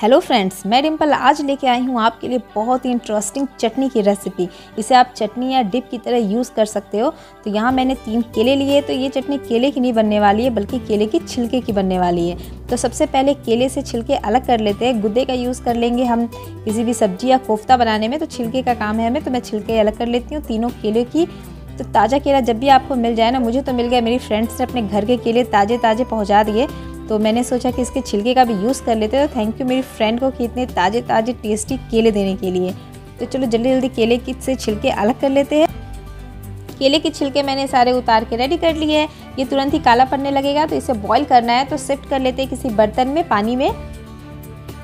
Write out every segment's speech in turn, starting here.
Hello friends मैं डिम्पल आज लेके आई हूँ आपके लिए बहुत ही इंटरेस्टिंग चटनी की रेसिपी इसे आप चटनी या डिप की तरह यूज़ कर सकते हो। तो यहाँ मैंने तीन केले लिए तो ये चटनी केले की नहीं बनने वाली है, बल्कि केले की छिलके की बनने वाली है। तो सबसे पहले केले से छिलके अलग कर लेते हैं। गुद्दे का यूज़ कर लेंगे हम किसी भी सब्ज़ी या कोफ्ता बनाने में तो छिलके का काम है हमें तो मैं छिलके अलग कर लेती हूँ तीनों केले की। तो ताज़ा केला जब भी आपको मिल जाए ना, मुझे तो मिल गया, मेरी फ्रेंड्स ने अपने घर के केले ताज़े ताज़े पहुँचा दिए। तो मैंने सोचा कि इसके छिलके का भी यूज़ कर लेते हैं। तो थैंक यू मेरी फ्रेंड को कि इतने ताज़े ताज़े टेस्टी केले देने के लिए। तो चलो जल्दी जल्दी केले की से छिलके अलग कर लेते हैं। केले के छिलके मैंने सारे उतार के रेडी कर लिए हैं। ये तुरंत ही काला पड़ने लगेगा तो इसे बॉईल करना है। तो शिफ्ट कर लेते हैं किसी बर्तन में, पानी में।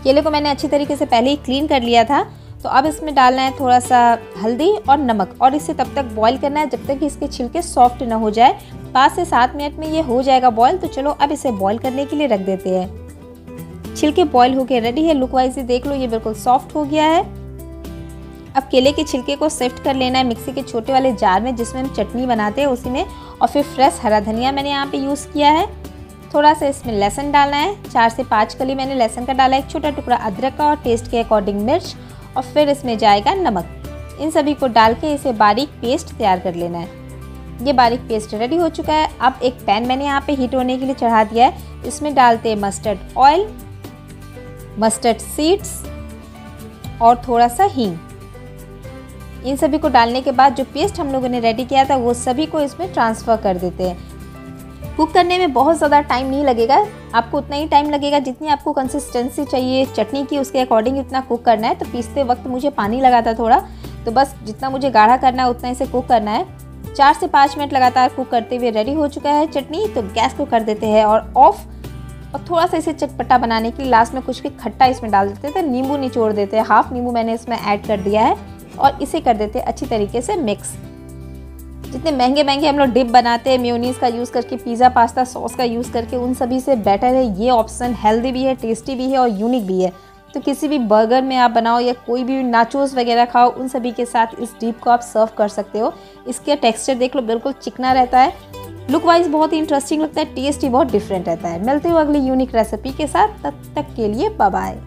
केले को मैंने अच्छी तरीके से पहले ही क्लीन कर लिया था। तो अब इसमें डालना है थोड़ा सा हल्दी और नमक। और इसे तब तक बॉईल करना है जब तक कि इसके छिलके सॉफ्ट ना हो जाए। पाँच से सात मिनट में ये हो जाएगा बॉयल तो चलो अब इसे बॉयल करने के लिए रख देते हैं। छिलके बॉईल होके रेडी है लुक वाइज देख लो, ये बिल्कुल सॉफ्ट हो गया है। अब केले के छिलके को शिफ्ट कर लेना है मिक्सी के छोटे वाले जार में जिसमें हम चटनी बनाते हैं, उसी में। और फिर फ्रेश हरा धनिया मैंने यहाँ पे यूज़ किया है। थोड़ा सा इसमें लहसन डालना है। चार से पाँच कली मैंने लहसन का डाला है, एक छोटा टुकड़ा अदरक का और टेस्ट के अकॉर्डिंग मिर्च। और फिर इसमें जाएगा नमक। इन सभी को डाल के इसे बारीक पेस्ट तैयार कर लेना है। ये बारीक पेस्ट रेडी हो चुका है। अब एक पैन मैंने यहाँ पे हीट होने के लिए चढ़ा दिया है। इसमें डालते हैं मस्टर्ड ऑयल मस्टर्ड सीड्स और थोड़ा सा हींग। इन सभी को डालने के बाद जो पेस्ट हम लोगों ने रेडी किया था, वो सभी को इसमें ट्रांसफ़र कर देते हैं। कुक करने में बहुत ज़्यादा टाइम नहीं लगेगा। आपको उतना ही टाइम लगेगा जितनी आपको कंसिस्टेंसी चाहिए। चटनी की उसके अकॉर्डिंग इतना कुक करना है तो पीसते वक्त मुझे पानी लगा था थोड़ा। तो बस जितना मुझे गाढ़ा करना है, उतना इसे कुक करना है। चार से पाँच मिनट लगातार कुक करते हुए रेडी हो चुका है। चटनी तो गैस को कर देते हैं और ऑफ़ और थोड़ा सा इसे चटपटा बनाने के लिए लास्ट में कुछ भी खट्टा इसमें डाल देते थे नींबू निचोड़ देते हैं। हाफ़ नींबू मैंने इसमें ऐड कर दिया है और इसे कर देते हैं अच्छी तरीके से मिक्स जितने महँगे महँगे हम लोग डिप बनाते हैं म्योनीस का यूज़ करके पिज़्ज़ा पास्ता सॉस का यूज़ करके, उन सभी से बेटर है। ये ऑप्शन हेल्दी भी है टेस्टी भी है और यूनिक भी है। तो किसी भी बर्गर में आप बनाओ या कोई भी नाचोस वगैरह खाओ, उन सभी के साथ इस डीप को आप सर्व कर सकते हो। इसके टेक्सचर देख लो, बिल्कुल चिकना रहता है। लुक वाइज बहुत ही इंटरेस्टिंग लगता है टेस्ट ही बहुत डिफरेंट रहता है। मिलते हो अगली यूनिक रेसिपी के साथ, तब तक के लिए बाय